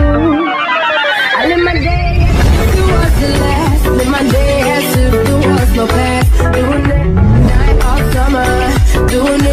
I live my day it was the last. My day no it all summer. It.